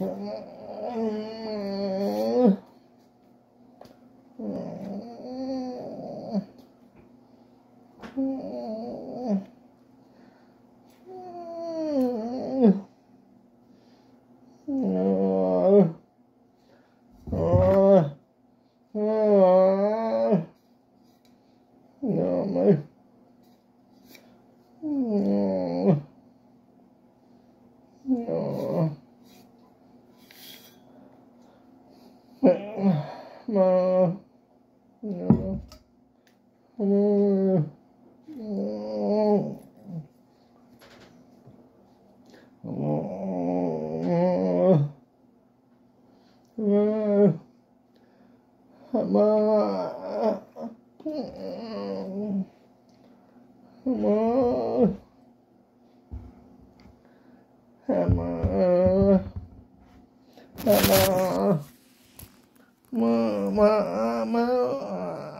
No. Ma. No. Come on. Come on. 么么么